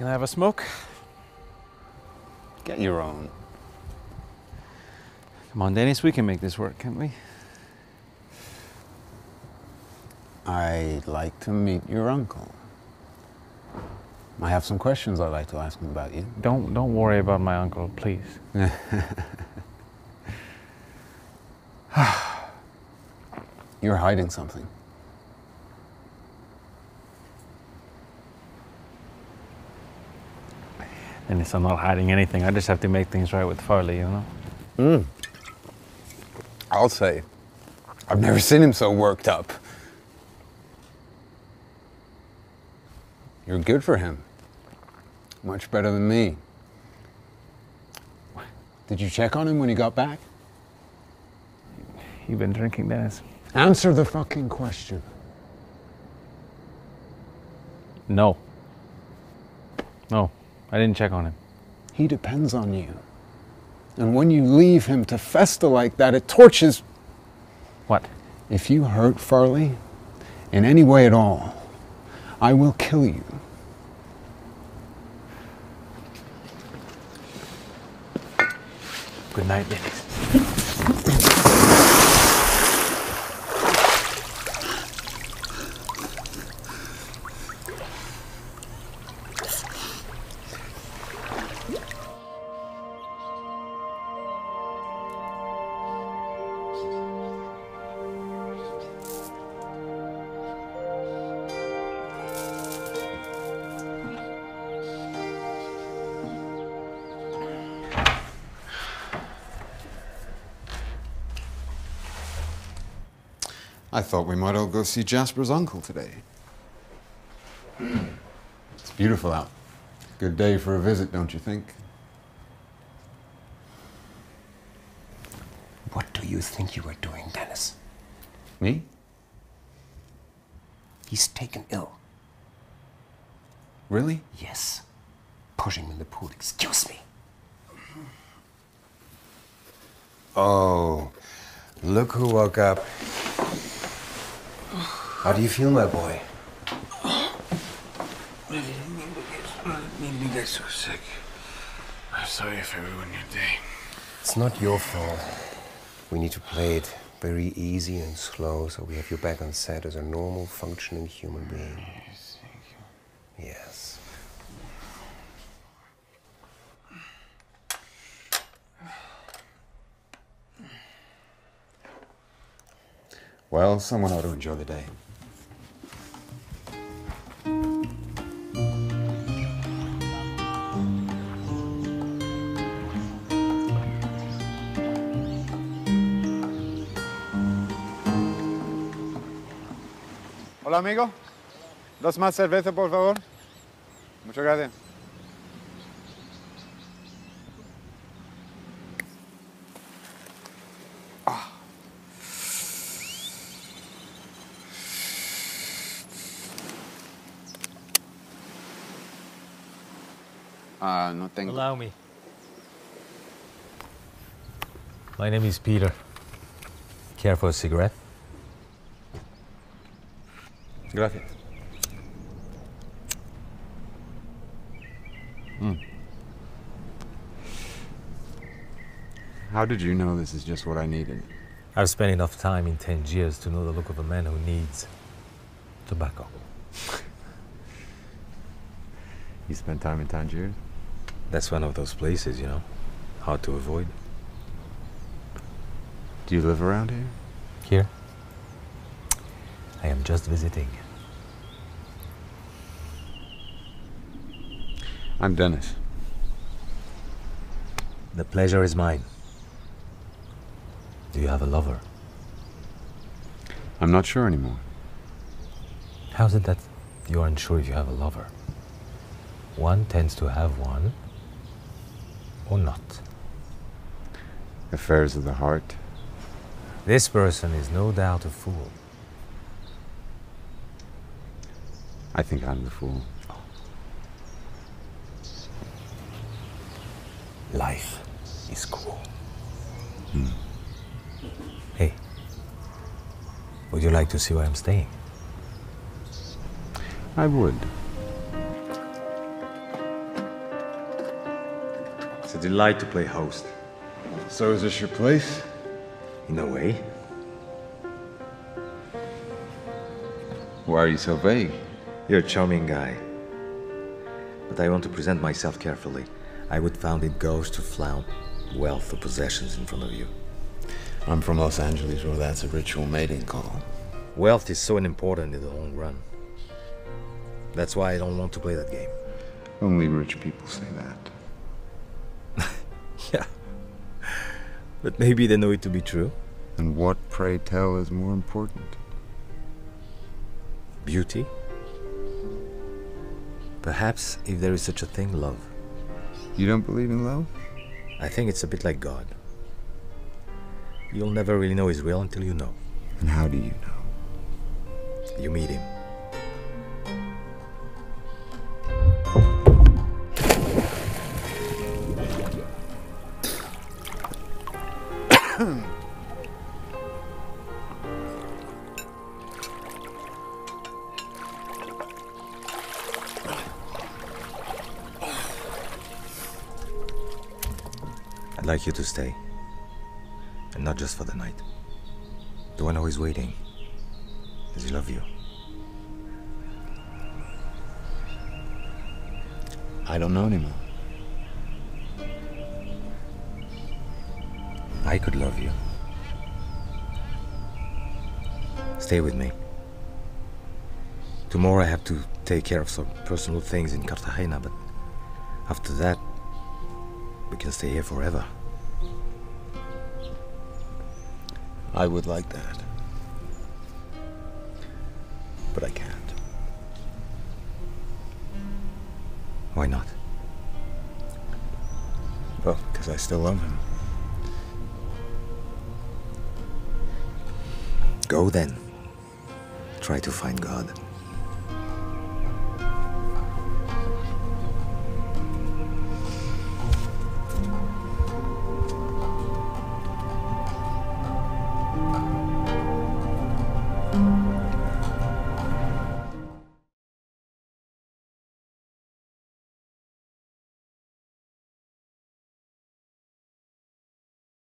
Can I have a smoke? Get your own. Come on, Dennis, we can make this work, can't we? I'd like to meet your uncle. I have some questions I'd like to ask him about you. Don't don't worry about my uncle, please. You're hiding something. Dennis, I'm not hiding anything. I just have to make things right with Farleigh, you know? Mm. I'll say, I've never seen him so worked up. You're good for him. Much better than me. Did you check on him when he got back? You've been drinking, Dennis? Answer the fucking question. No. No, I didn't check on him. He depends on you. And when you leave him to fester like that, it torches. What? If you hurt Farleigh in any way at all, I will kill you. Good night, Dennis. I thought we might all go see Jasper's uncle today. It's beautiful out. Good day for a visit, don't you think? What do you think you are doing, Dennis? Me? He's taken ill. Really? Yes. Pushing him in the pool. Excuse me. Oh, look who woke up. How do you feel, my boy? I didn't mean to get, I didn't mean to get so sick. I'm sorry if I ruined your day. It's not your fault. We need to play it very easy and slow so we have you back on set as a normal, functioning human being. Yes, thank you. Yes. Well, someone ought to enjoy the day. Hola, amigo. Dos más cerveza, por favor. Muchas gracias. Ah, no tengo. Allow me. My name is Peter. Care for a cigarette? Gracias. Hmm. How did you know this is just what I needed? I've spent enough time in Tangiers to know the look of a man who needs tobacco. You spent time in Tangiers? That's one of those places, you know, hard to avoid. Do you live around here? Here? I am just visiting. I'm Dennis. The pleasure is mine. Do you have a lover? I'm not sure anymore. How's it that you aren't sure if you have a lover? One tends to have one, or not. Affairs of the heart. This person is no doubt a fool. I think I'm the fool. Life is cool. Hmm. Hey, would you like to see where I'm staying? I would. It's a delight to play host. So is this your place? In a way. Why are you so vague? You're a charming guy. But I want to present myself carefully. I would found it goes to flaunt wealth or possessions in front of you. I'm from Los Angeles, where that's a ritual mating call. Wealth is so unimportant in the long run. That's why I don't want to play that game. Only rich people say that. Yeah. But maybe they know it to be true. And what, pray tell, is more important? Beauty? Perhaps, if there is such a thing, love. You don't believe in love? I think it's a bit like God. You'll never really know He's real until you know. And how do you know? You meet Him. Like you to stay. And not just for the night. The one who is waiting. Does he love you? I don't know anymore. I could love you. Stay with me. Tomorrow I have to take care of some personal things in Cartagena, but after that, we can stay here forever. I would like that. But I can't. Why not? Well, because I still love him. Go then. Try to find God.